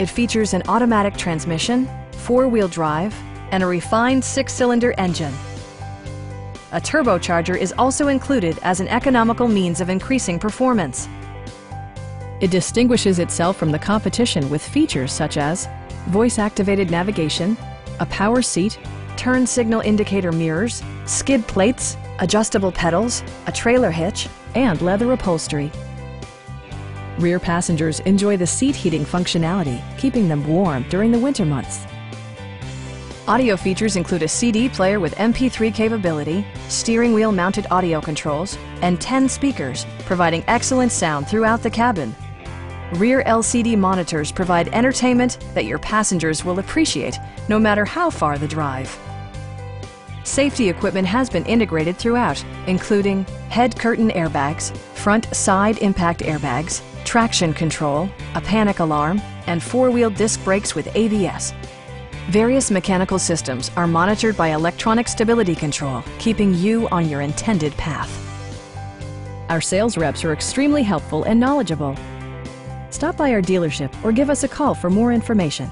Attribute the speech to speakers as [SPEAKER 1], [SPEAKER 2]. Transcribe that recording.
[SPEAKER 1] It features an automatic transmission, four-wheel drive, and a refined six-cylinder engine. A turbocharger is also included as an economical means of increasing performance. It distinguishes itself from the competition with features such as voice-activated navigation, a power seat, turn signal indicator mirrors, skid plates, adjustable pedals, a trailer hitch, and leather upholstery. Rear passengers enjoy the seat heating functionality, keeping them warm during the winter months. Audio features include a CD player with MP3 capability, steering wheel mounted audio controls, and 10 speakers, providing excellent sound throughout the cabin. Rear LCD monitors provide entertainment that your passengers will appreciate no matter how far the drive. Safety equipment has been integrated throughout, including head curtain airbags, front side impact airbags, traction control, a panic alarm, and four-wheel disc brakes with ABS. Various mechanical systems are monitored by electronic stability control, keeping you on your intended path. Our sales reps are extremely helpful and knowledgeable. Stop by our dealership or give us a call for more information.